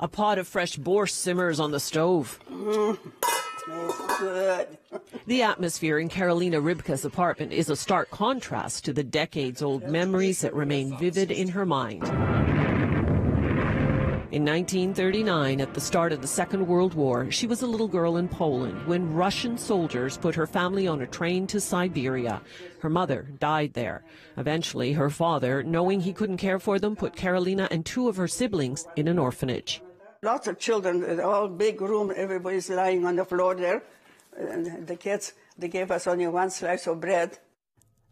A pot of fresh borscht simmers on the stove. Mm, it's good. The atmosphere in Karolina Ribka's apartment is a stark contrast to the decades-old memories that remain vivid in her mind. In 1939, at the start of the Second World War, she was a little girl in Poland when Russian soldiers put her family on a train to Siberia. Her mother died there. Eventually, her father, knowing he couldn't care for them, put Karolina and two of her siblings in an orphanage. Lots of children, all big room, everybody's lying on the floor there. And the kids, they gave us only one slice of bread.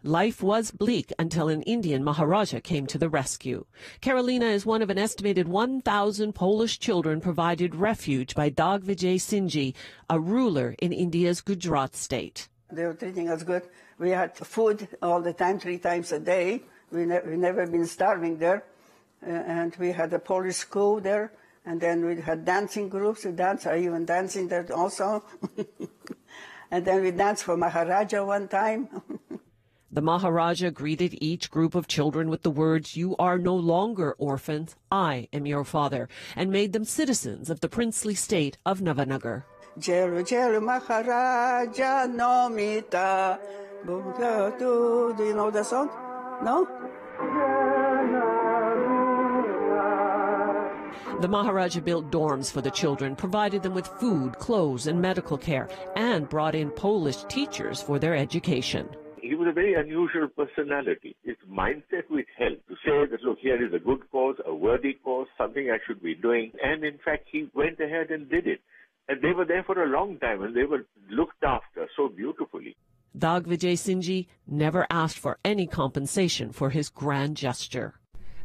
Life was bleak until an Indian Maharaja came to the rescue. Karolina is one of an estimated 1,000 Polish children provided refuge by Digvijay Singh, a ruler in India's Gujarat state. They were treating us good. We had food all the time, three times a day. We, ne- we never been starving there. Uh, and we had a Polish school there. And then we had dancing groups. We danced, I even dancing there also. and then we danced for Maharaja one time. The Maharaja greeted each group of children with the words, You are no longer orphans, I am your father, and made them citizens of the princely state of Navanagar. Jelu Jelu Maharaja Nomita. Do you know the song? No? The Maharaja built dorms for the children, provided them with food, clothes, and medical care, and brought in Polish teachers for their education. He was a very unusual personality. His mindset which helped to say that, look, here is a good cause, a worthy cause, something I should be doing. And in fact, he went ahead and did it. And they were there for a long time and they were looked after so beautifully. Digvijay never asked for any compensation for his grand gesture.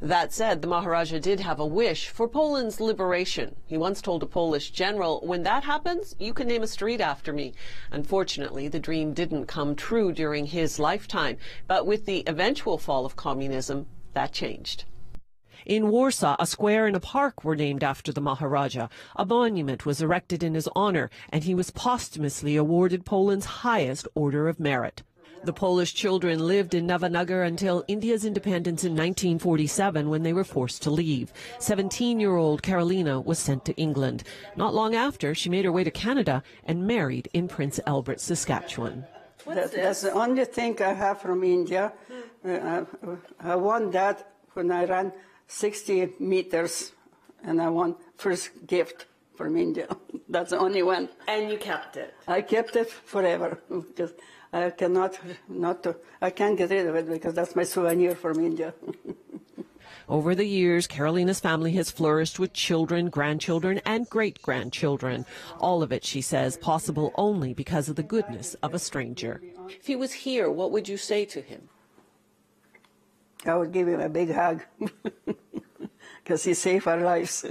That said, the Maharaja did have a wish for Poland's liberation. He once told a Polish general, when that happens, you can name a street after me. Unfortunately, the dream didn't come true during his lifetime, but with the eventual fall of communism, that changed. In Warsaw, a square and a park were named after the Maharaja. A monument was erected in his honor, and he was posthumously awarded Poland's highest Order of Merit. The Polish children lived in Navanagar until India's independence in 1947 when they were forced to leave. 17-year-old Karolina was sent to England. Not long after, she made her way to Canada and married in Prince Albert, Saskatchewan. That, that's the only thing I have from India. Uh, I won that when I ran 60 meters, and I won first gift from India. That's the only one. And you kept it. I kept it forever because I cannot not to, I can't get rid of it because that's my souvenir from India. Over the years, Karolina's family has flourished with children, grandchildren, and great grandchildren. All of it, she says, possible only because of the goodness of a stranger. If he was here, what would you say to him? I would give him a big hug because he saved our lives.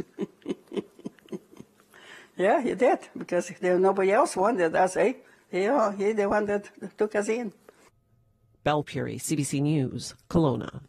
Yeah, he did because there nobody else wanted us, eh? Yeah, he the one that took us in. Belle Puri, CBC News, Kelowna.